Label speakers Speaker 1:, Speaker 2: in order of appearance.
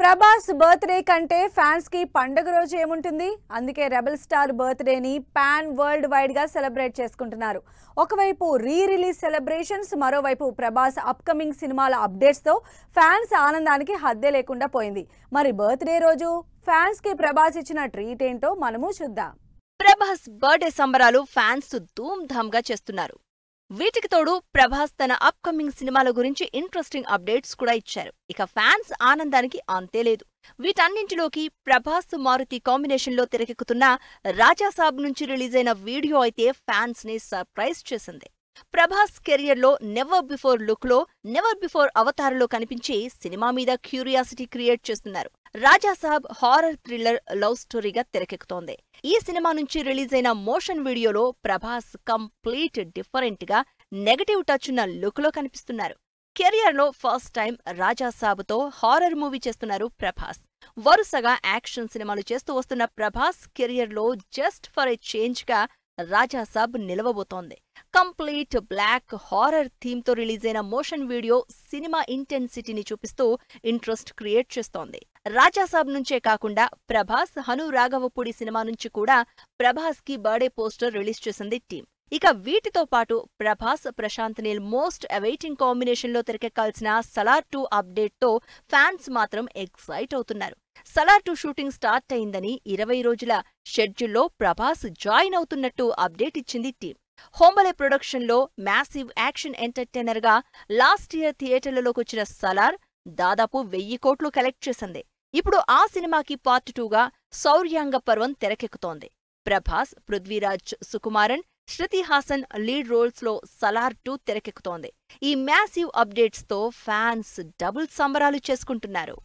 Speaker 1: Prabhas birthday కంటే ఫ్యాన్స్కి పండగ రోజు ఏముంటుంది? అందుకే రెబల్ స్టార్ బర్త్డేని పాన్ వరల్డ్ వైడ్గా సెలబ్రేట్ చేసుకుంటున్నారు. ఒకవైపు రీ రిలీజ్ సెలబ్రేషన్స్ మరోవైపు ప్రభాస్ అప్కమింగ్ సినిమాల అప్డేట్స్తో ఫ్యాన్స్ ఆనందానికి హద్దే లేకుండా పోయింది. మరి బర్త్డే రోజు ఫ్యాన్స్కి ప్రభాస్ ఇచ్చిన ట్రీట్ ఏంటో మనము చూద్దాం.
Speaker 2: ప్రభాస్ బర్త్డే సంబరాలు ఫ్యాన్స్ ధూమ్ ధామ్గా చేస్తున్నారు. వీటికి తోడు ప్రభాస్ తన అప్కమింగ్ సినిమాల గురించి ఇంట్రెస్టింగ్ అప్డేట్స్ కూడా ఇచ్చారు. ఇక ఫ్యాన్స్ ఆనందానికి అంతే లేదు. వీటన్నింటిలోకి ప్రభాస్ మారుతి కాంబినేషన్లో తెరకెక్కుతున్న రాజాసాబ్ నుంచి రిలీజ్ అయిన వీడియో అయితే ఫ్యాన్స్ని సర్ప్రైజ్ చేసింది. ప్రభాస్ కెరియర్లో నెవర్ బిఫోర్ లుక్లో నెవర్ బిఫోర్ అవతారలో కనిపించి సినిమా మీద క్యూరియాసిటీ క్రియేట్ చేస్తున్నారు. రాజాసాబ్ హారర్ థ్రిల్లర్ లవ్ స్టోరీగా తెరకెక్కుతోంది. ఈ సినిమా నుంచి రిలీజ్ అయిన మోషన్ వీడియోలో ప్రభాస్ కంప్లీట్ డిఫరెంట్గా నెగటివ్ టచ్ ఉన్న లుక్లో కనిపిస్తున్నారు. కెరియర్లో ఫస్ట్ టైం రాజాసాబ్తో హారర్ మూవీ చేస్తున్నారు ప్రభాస్. వరుసగా యాక్షన్ సినిమాలు చేస్తూ వస్తున్న ప్రభాస్ కెరియర్లో జస్ట్ ఫర్ ఎ చేంజ్గా రాజాసాబ్ నిలవబోతోంది. కంప్లీట్ బ్లాక్ హారర్ థీమ్తో రిలీజ్ అయిన మోషన్ వీడియో సినిమా ఇంటెన్సిటీని చూపిస్తూ ఇంట్రెస్ట్ క్రియేట్ చేస్తోంది. రాజాసాబ్ నుంచే కాకుండా ప్రభాస్ హను రాఘవపూడి సినిమా నుంచి కూడా ప్రభాస్కి బర్త్డే పోస్టర్ రిలీజ్ చేసింది టీం ఇక వీటితో పాటు ప్రభాస్ ప్రశాంత్ నీల్ మోస్ట్ అవైటింగ్ కాంబినేషన్లో తెరకెక్కాల్సిన సలార్ టూ అప్డేట్తో ఫ్యాన్స్ మాత్రం ఎక్సైట్ అవుతున్నారు. సలార్ టూ షూటింగ్ స్టార్ట్ అయిందని ఇరవై రోజుల షెడ్యూల్లో ప్రభాస్ జాయిన్ అవుతున్నట్టు అప్డేట్ ఇచ్చింది టీం. హోంబలే ప్రొడక్షన్లో మ్యాసివ్ యాక్షన్ ఎంటర్టైనర్గా లాస్ట్ ఇయర్ థియేటర్లలోకి వచ్చిన సలార్ దాదాపు వెయ్యి కోట్లు కలెక్ట్ చేసింది. ఇప్పుడు ఆ సినిమాకి పార్ట్ టూగా శౌర్యాంగ పర్వం తెరకెక్కుతోంది. ప్రభాస్ పృథ్వీరాజ్ సుకుమారన్ శృతి హాసన్ లీడ్ రోల్స్లో సలార్ టూ తెరకెక్కుతోంది. ఈ మ్యాసివ్ అప్డేట్స్తో ఫ్యాన్స్ డబుల్ సంబరాలు చేసుకుంటున్నారు.